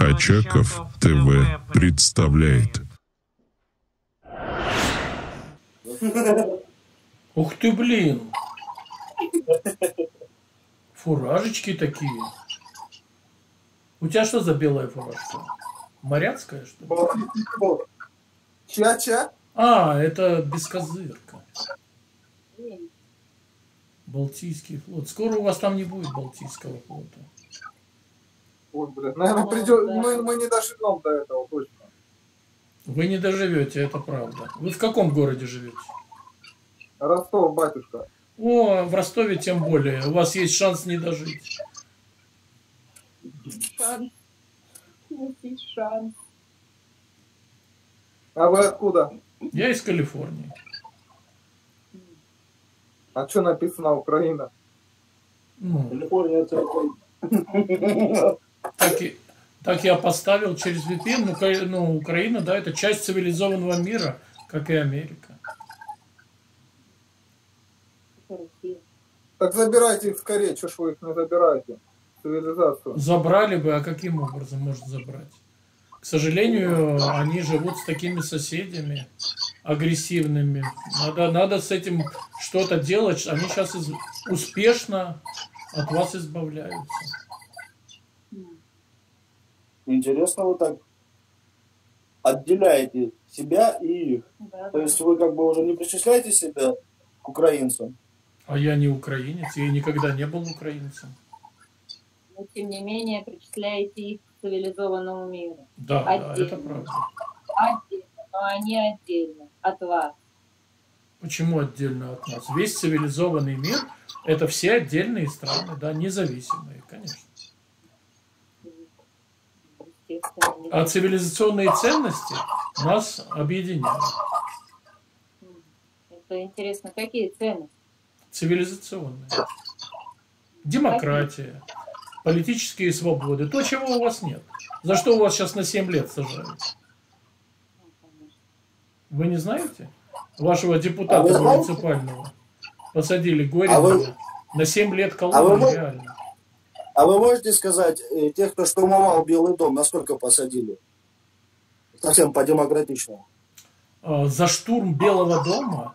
Очаков ТВ представляет. Ух ты, блин. Фуражечки такие. У тебя что за белая фуражка? Моряцкая, что ли? Ча-ча? А, это бескозырка. Балтийский флот. Скоро у вас там не будет Балтийского флота. Ой, блин, наверное, придет... мы, мы не доживем до этого точно. Вы не доживете, это правда. Вы в каком городе живете? Ростов, батюшка. О, в Ростове тем более. У вас есть шанс не дожить. Шанс. Есть шанс. А вы откуда? Я из Калифорнии. А что написано Украина? Ну, Калифорния это так, и, так я поставил через VPN. Ну, ну, Украина, да, это часть цивилизованного мира, как и Америка. Так забирайте их скорее, что ж вы их не забираете? Цивилизацию. Забрали бы, а каким образом можно забрать? К сожалению, они живут с такими соседями агрессивными. Надо, надо с этим что-то делать. Они сейчас из- успешно от вас избавляются. Интересно, вы так отделяете себя и их. Да, То да. есть вы как бы уже не причисляете себя к украинцам. А я не украинец, я никогда не был украинцем. Но тем не менее причисляете их к цивилизованному миру. Да, да, это Отдельно. правда. Отдельно, но они отдельно от вас. Почему отдельно от нас? Весь цивилизованный мир – это все отдельные страны, да, независимые, конечно. Естественно, не А цивилизационные ценности нас объединяют. Это интересно, какие цены? Цивилизационные. Демократия, политические свободы. То, чего у вас нет. За что у вас сейчас на 7 лет сажают? Ну. Вы не знаете? Вашего депутата А вы знаете? муниципального посадили Горинова А вы- на 7 лет А колонии, вы мо- реально. А вы можете сказать, э, тех, кто штурмовал Белый дом, насколько посадили? Совсем по-демократичному. А, За штурм Белого дома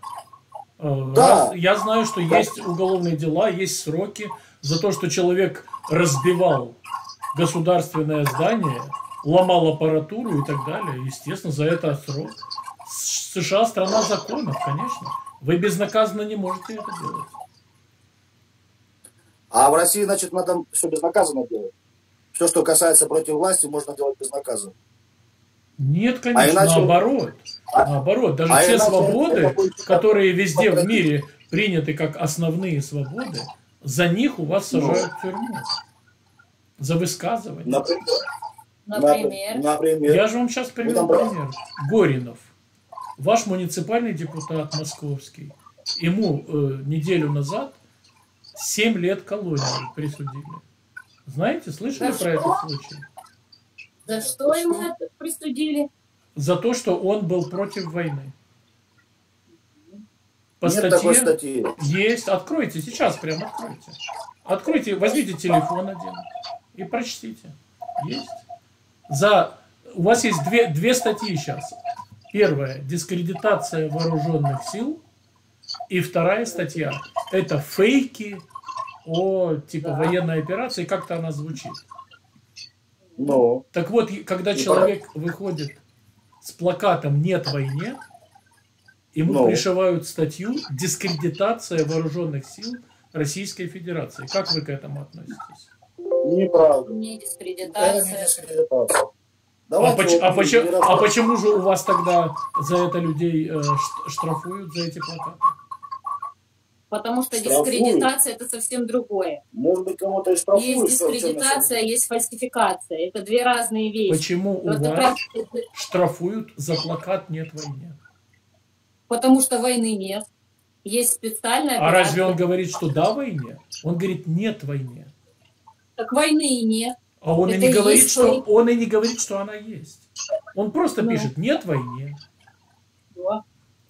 а, Да. я знаю, что есть уголовные дела, есть сроки за то, что человек разбивал государственное здание, ломал аппаратуру и так далее. Естественно, за это срок. США страна законов, конечно. Вы безнаказанно не можете это делать. А в России, значит, надо все безнаказанно делать. Все, что касается против власти, можно делать безнаказанно. Нет, конечно, иначе- наоборот. Наоборот, даже а те иначе свободы, которые везде в мире приняты как основные свободы, за них у вас сажают в тюрьму. За высказывание. Например. Например, Например. Я же вам сейчас приведу пример. Горинов, ваш муниципальный депутат московский, ему э, неделю назад 7 лет колонии присудили. Знаете, слышали За про этот случай? за что ему это присудили? За то, что он был против войны. По Нет такой статье статьи. есть. Откройте, сейчас прям откройте. Откройте, возьмите телефон один и прочтите. Есть. За... У вас есть две, две статьи сейчас. Первая – дискредитация вооруженных сил. И вторая статья – это фейки о типа военной операции. Как-то она звучит. Ну, Так вот, когда И человек выходит с плакатом «Нет войне», ему Ну. пришивают статью «Дискредитация вооруженных сил Российской Федерации». Как вы к этому относитесь? неправда. Не Это не дискредитация. дискредитация. А, поч- а почему, не а почему же у вас тогда за это людей э, штрафуют, за эти плакаты? Потому что Штрафуют. дискредитация это совсем другое. Может быть, кому-то и штрафуют. Есть дискредитация, есть фальсификация. Это две разные вещи. Почему у вас как- штрафуют за плакат «Нет войне»? Потому что войны нет. Есть специальная А разве он говорит, что да войне? Он говорит «нет войне». Так войны и нет. А он и не говорит, есть что он и не говорит, что она есть. Он просто Ну. пишет нет войне. Да.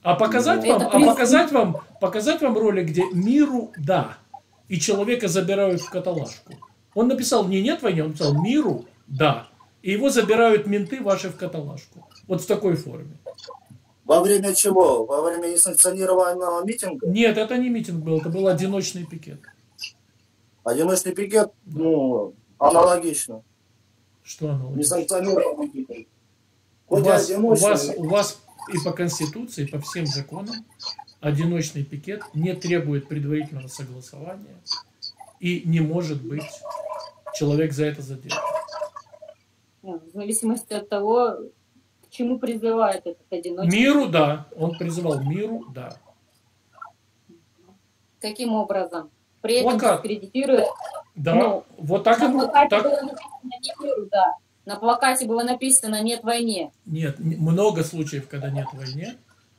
А показать Ну, вам, а показать вам, показать вам ролик, где миру да, и человека забирают в каталажку. Он написал не нет войне, он написал миру да, и его забирают менты ваши в каталажку. Вот в такой форме. Во время чего? Во время несанкционированного митинга? Нет, это не митинг был, это был одиночный пикет. Одиночный пикет? Ну, аналогично. Что оно? Несанкционированный митинг. У вас, у, вас, у вас и по Конституции, и по всем законам одиночный пикет не требует предварительного согласования и не может быть человек за это задержан. Ну, В зависимости от того, к чему призывает этот одиночный. Миру, да. Он призывал миру, да. Каким образом? При этом Плакат. дискредитируя... Да, Ну, вот так и так. было написано «Нет миру», да. На плакате было написано «Нет войне». Нет, много случаев, когда нет войны,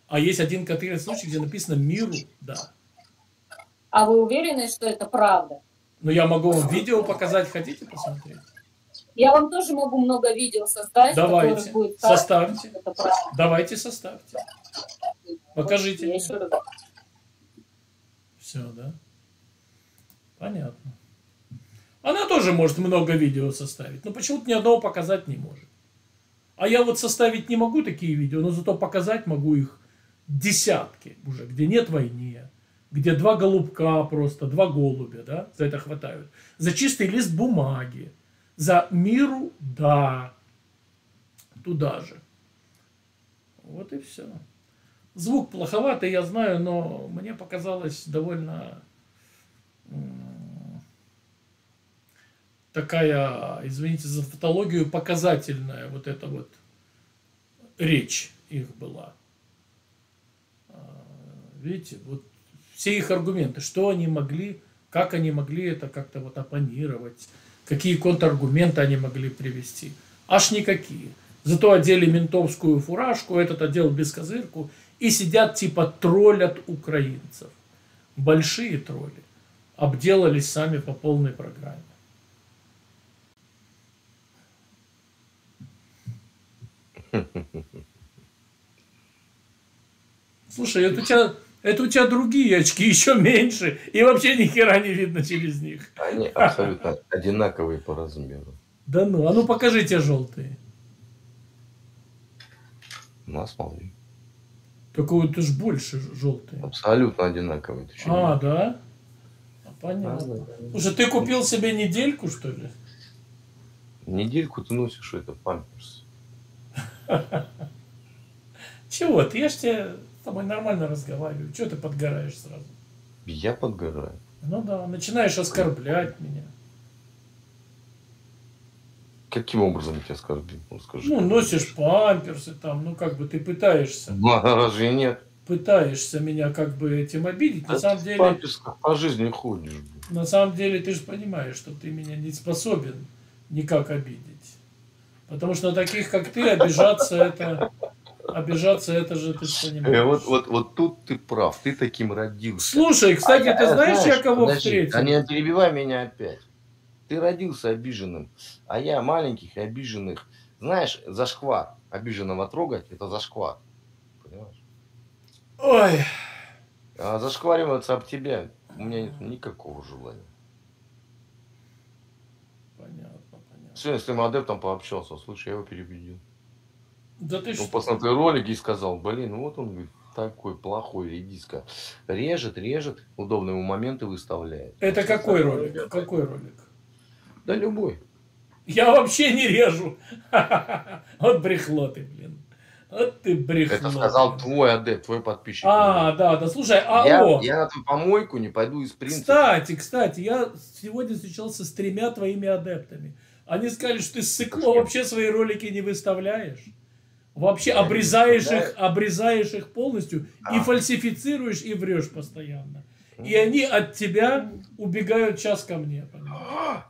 а есть один конкретный случай, где написано миру, да. А вы уверены, что это правда? Но я могу вам видео показать, хотите посмотреть? Я вам тоже могу много видео создать, Давайте, будет сказано, составьте. Давайте составьте. Покажите Все, да? Понятно. Она тоже может много видео составить, но почему-то ни одного показать не может. А я вот составить не могу такие видео, но зато показать могу их десятки уже, где нет войны, где два голубка просто, два голубя, да, за это хватают. За чистый лист бумаги, за миру, да, туда же. Вот и все. Звук плоховатый, я знаю, но мне показалось довольно такая, извините за фотологию, показательная вот эта вот речь их была. А, Видите, вот все их аргументы, что они могли, как они могли это как-то вот оппонировать, какие контраргументы они могли привести. Аж никакие. Зато одели ментовскую фуражку, этот одел бескозырку и сидят типа троллят украинцев. Большие тролли. Обделались сами по полной программе. Слушай, это у тебя, это у тебя другие очки, еще меньше, и вообще ни хера не видно через них. Они абсолютно одинаковые по размеру. Да ну, а ну покажите желтые. На смотри. Только вот это ж больше желтые. Абсолютно одинаковые. Ты А, да? А, Понятно. Слушай, ты купил себе недельку, что ли? Недельку ты носишь это памперс. Чего ты? Я ж тебе с тобой нормально разговариваю. Чего ты подгораешь сразу? Я подгораю. Ну да, начинаешь оскорблять меня. Каким образом я тебя оскорбил? Ну, скажи. Ну, носишь памперсы там, ну как бы ты пытаешься, Ну, разве нет? пытаешься меня как бы этим обидеть. На Да самом ты в деле, памперсах по жизни ходишь. блин. на самом деле ты же понимаешь, что ты меня не способен никак обидеть. Потому что на таких, как ты, обижаться это, обижаться это же ты ж Э, понимаешь. вот, вот, вот тут ты прав. Ты таким родился. Слушай, кстати, А ты я- знаешь, я кого подожди, встретил? А не перебивай меня опять. Ты родился обиженным, а я маленьких и обиженных. Знаешь, зашквар. Обиженного трогать – это зашквар. Понимаешь? Ой, А зашквариваться об тебя у меня нет никакого желания. понятно, понятно. Сегодня с твоим адептом пообщался, слушай, я его переубедил. Да ты Он посмотрел ролики и сказал, блин, ну вот он говорит, такой плохой редиска. Режет, режет, удобные ему моменты выставляет. Это какой Такой, ролик? ребята. Какой ролик? Да любой. Я вообще не режу. Вот брехло ты, блин. Вот ты брехло. Это сказал твой адепт, твой подписчик. А, да, да, слушай, я, алло. я на твою помойку не пойду из принципа. Кстати, кстати, я сегодня встречался с тремя твоими адептами. Они сказали, что ты сыкло вообще свои ролики не выставляешь. Вообще Я обрезаешь их, обрезаешь их полностью и Да. фальсифицируешь и врешь постоянно. И они от тебя убегают час ко мне. понимаешь?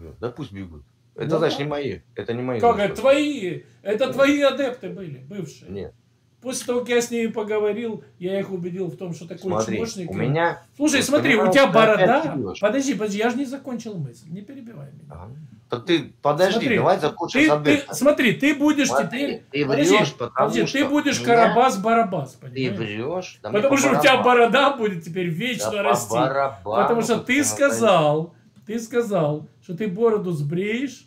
Да пусть бегут. Это, Ну значит, не мои. Это не мои. Как это твои? Это твои адепты были, бывшие. Нет. После того, как я с ними поговорил, я их убедил в том, что такой Смотри, чмошник. у меня... Слушай, смотри, у тебя борода. Подожди, подожди, я же не закончил мысль. Не перебивай меня. А, Так ты, подожди, Смотри, давай закончим Ты, ты- смотри, ты будешь Смотри, теперь. ты подожди, врешь, потому подожди, что ты будешь Карабас-Барабас, Ты врешь. да Потому по что у тебя борода будет теперь Да вечно по расти. барабану, Потому что ты сказал, ты сказал, что ты бороду сбреешь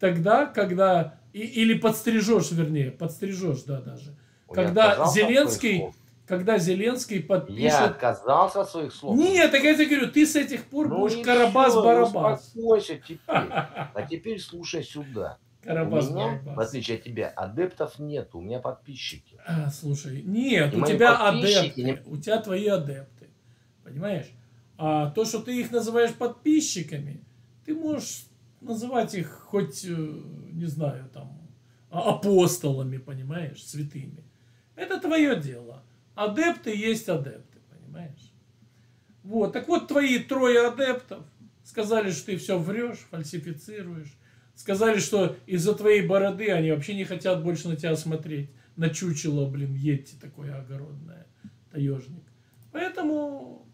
тогда, когда И, или подстрижешь, вернее, подстрижешь, да, даже. Когда Зеленский. Когда Зеленский Я подпишет... отказался от своих слов. Нет, так я тебе говорю, ты с этих пор Ну будешь Карабас-Барабас. успокойся теперь. А теперь слушай сюда. У меня, в Карабас-Барабас. отличие от тебя, адептов нет, у меня подписчики. А, слушай, нет, И у тебя адепты, у тебя твои адепты, понимаешь? А то, что ты их называешь подписчиками, ты можешь называть их хоть, э, не знаю, там, а- апостолами, понимаешь, святыми. Это твое дело. Адепты есть адепты, понимаешь? Вот, так вот, твои трое адептов сказали, что ты все врешь, фальсифицируешь. Сказали, что из-за твоей бороды они вообще не хотят больше на тебя смотреть. На чучело, блин, едьте такое огородное, таежник. Поэтому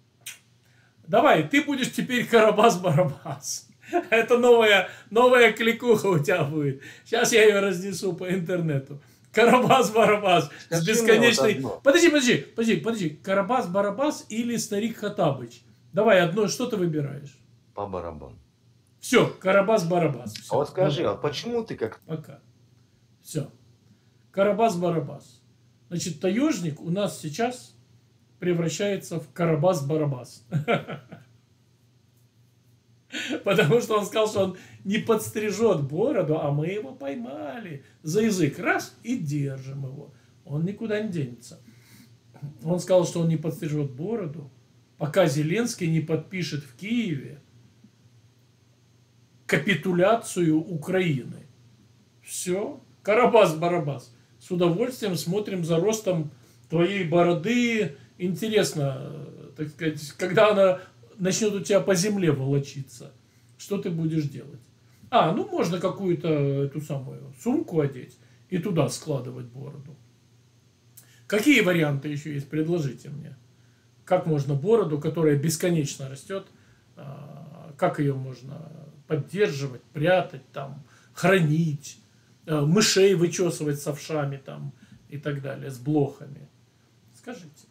давай, ты будешь теперь Карабас-Барабас. Это новая, новая кликуха у тебя будет. Сейчас я ее разнесу по интернету. Карабас-Барабас с бесконечной... Подожди, подожди, подожди, подожди. Карабас-Барабас или Старик Хатабыч? Давай, одно, что ты выбираешь? По барабану. Все, Карабас-Барабас. Всё, А вот скажи, давай. а почему ты как Пока. Все. Карабас-Барабас. Значит, таежник у нас сейчас превращается в Карабас-Барабас. Потому что он сказал, что он не подстрижет бороду, а мы его поймали за язык. Раз и держим его. Он никуда не денется. Он сказал, что он не подстрижет бороду, пока Зеленский не подпишет в Киеве капитуляцию Украины. Все. Карабас-барабас. С удовольствием смотрим за ростом твоей бороды. Интересно, э, так сказать, когда она начнет у тебя по земле волочиться, что ты будешь делать? А, ну можно какую-то эту самую сумку одеть и туда складывать бороду. Какие варианты еще есть? Предложите мне. Как можно бороду, которая бесконечно растет, а, как ее можно поддерживать, прятать там, хранить, э, мышей вычесывать с овшами там и так далее, с блохами. Скажите.